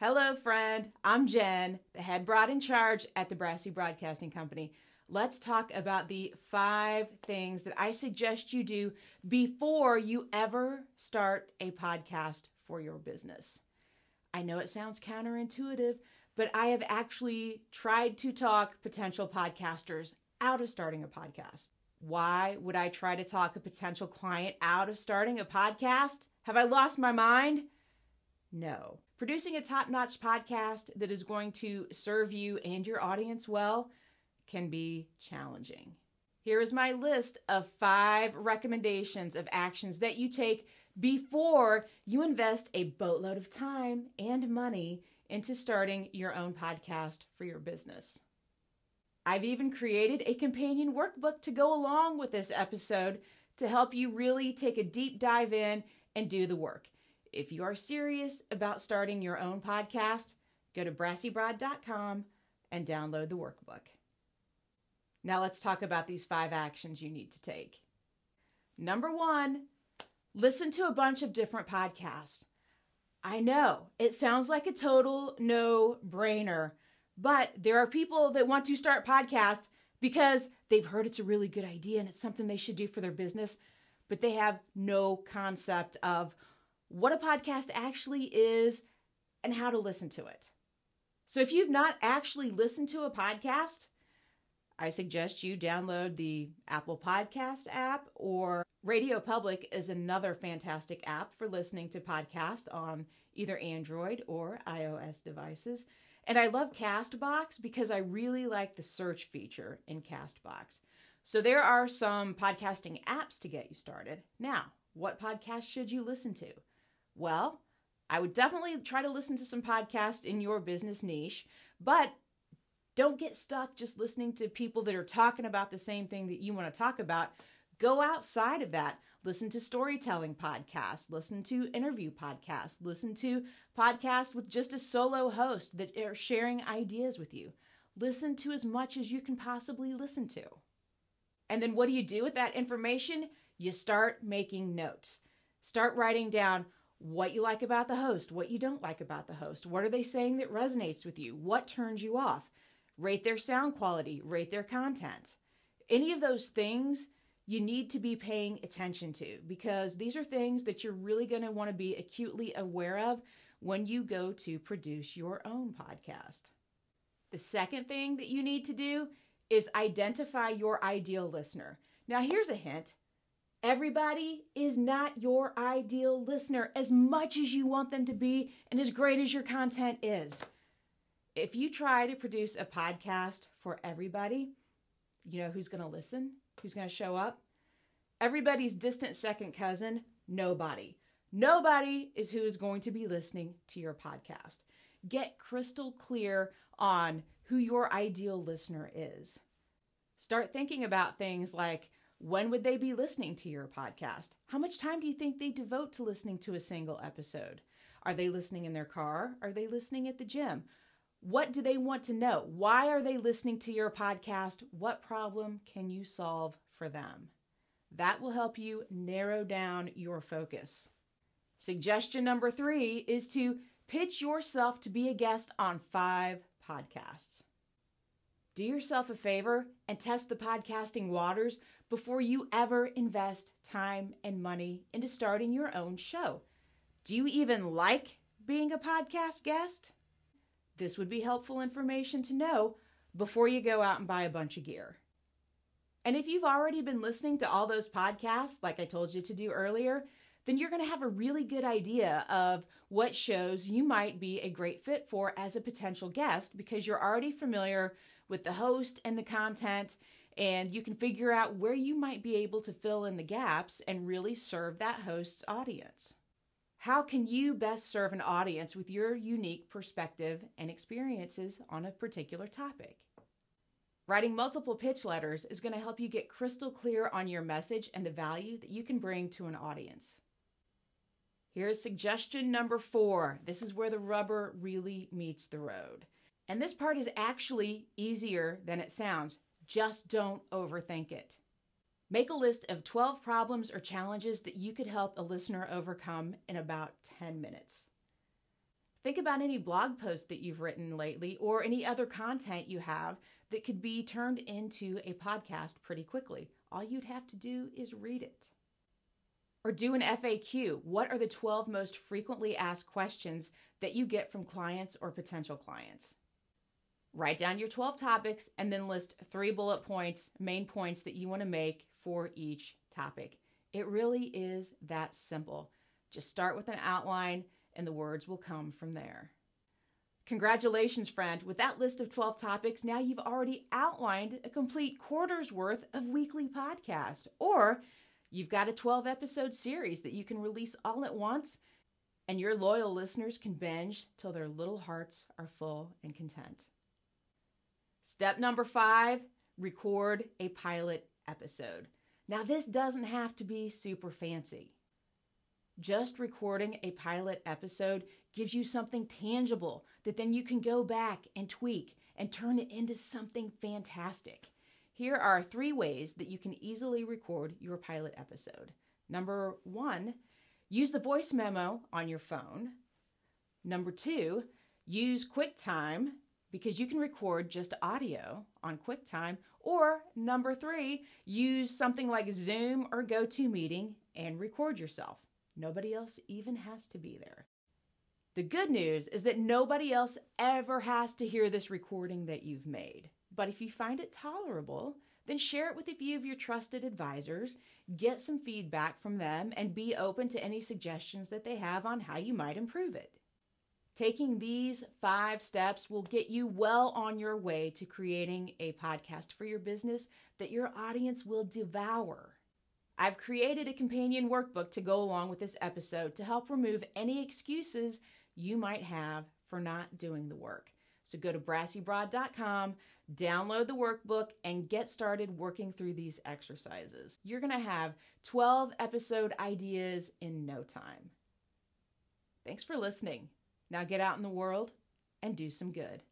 Hello, friend. I'm Jen, the head broad in charge at the Brassy Broadcasting Company. Let's talk about the five things that I suggest you do before you ever start a podcast for your business. I know it sounds counterintuitive, but I have actually tried to talk potential podcasters out of starting a podcast. Why would I try to talk a potential client out of starting a podcast? Have I lost my mind? No. Producing a top notch podcast that is going to serve you and your audience well can be challenging. Here is my list of five recommendations of actions that you take before you invest a boatload of time and money into starting your own podcast for your business. I've even created a companion workbook to go along with this episode to help you really take a deep dive in and do the work. If you are serious about starting your own podcast, go to brassybroad.com and download the workbook. Now let's talk about these five actions you need to take. Number one, listen to a bunch of different podcasts. I know it sounds like a total no brainer, but there are people that want to start podcast because they've heard it's a really good idea and it's something they should do for their business, but they have no concept of what a podcast actually is and how to listen to it. So if you've not actually listened to a podcast, I suggest you download the Apple Podcast app or Radio Public is another fantastic app for listening to podcasts on either Android or iOS devices. And I love Castbox because I really like the search feature in Castbox. So there are some podcasting apps to get you started. Now, what podcast should you listen to? Well, I would definitely try to listen to some podcasts in your business niche, but don't get stuck just listening to people that are talking about the same thing that you want to talk about. Go outside of that. Listen to storytelling podcasts, listen to interview podcasts, listen to podcasts with just a solo host that are sharing ideas with you. Listen to as much as you can possibly listen to. And then what do you do with that information? You start making notes. Start writing down what you like about the host, what you don't like about the host. What are they saying that resonates with you? What turns you off? Rate their sound quality, rate their content. Any of those things you need to be paying attention to because these are things that you're really going to want to be acutely aware of when you go to produce your own podcast. The second thing that you need to do is identify your ideal listener. Now, here's a hint everybody is not your ideal listener as much as you want them to be and as great as your content is. If you try to produce a podcast for everybody, you know who's going to listen? Who's going to show up? Everybody's distant second cousin, nobody. Nobody is who is going to be listening to your podcast. Get crystal clear on who your ideal listener is. Start thinking about things like when would they be listening to your podcast? How much time do you think they devote to listening to a single episode? Are they listening in their car? Are they listening at the gym? What do they want to know? Why are they listening to your podcast? What problem can you solve for them? That will help you narrow down your focus. Suggestion number three is to pitch yourself to be a guest on five podcasts. Do yourself a favor and test the podcasting waters before you ever invest time and money into starting your own show. Do you even like being a podcast guest? This would be helpful information to know before you go out and buy a bunch of gear. And if you've already been listening to all those podcasts, like I told you to do earlier, then you're going to have a really good idea of what shows you might be a great fit for as a potential guest because you're already familiar with the host and the content, and you can figure out where you might be able to fill in the gaps and really serve that host's audience. How can you best serve an audience with your unique perspective and experiences on a particular topic? Writing multiple pitch letters is going to help you get crystal clear on your message and the value that you can bring to an audience. Here's suggestion number four. This is where the rubber really meets the road. And this part is actually easier than it sounds. Just don't overthink it. Make a list of 12 problems or challenges that you could help a listener overcome in about 10 minutes. Think about any blog post that you've written lately or any other content you have that could be turned into a podcast pretty quickly. All you'd have to do is read it. Or do an FAQ. What are the 12 most frequently asked questions that you get from clients or potential clients? Write down your 12 topics and then list three bullet points, main points that you want to make for each topic. It really is that simple. Just start with an outline and the words will come from there. Congratulations, friend. With that list of 12 topics, now you've already outlined a complete quarter's worth of weekly podcast. Or you've got a 12 episode series that you can release all at once, and your loyal listeners can binge till their little hearts are full and content. Step number five record a pilot episode. Now, this doesn't have to be super fancy. Just recording a pilot episode gives you something tangible that then you can go back and tweak and turn it into something fantastic. Here are three ways that you can easily record your pilot episode. Number one, use the voice memo on your phone. Number two, use QuickTime because you can record just audio on QuickTime. Or number three, use something like Zoom or GoToMeeting and record yourself. Nobody else even has to be there. The good news is that nobody else ever has to hear this recording that you've made. But if you find it tolerable, then share it with a few of your trusted advisors, get some feedback from them, and be open to any suggestions that they have on how you might improve it. Taking these five steps will get you well on your way to creating a podcast for your business that your audience will devour. I've created a companion workbook to go along with this episode to help remove any excuses you might have for not doing the work. So go to brassybroad.com, download the workbook, and get started working through these exercises. You're going to have 12 episode ideas in no time. Thanks for listening. Now get out in the world and do some good.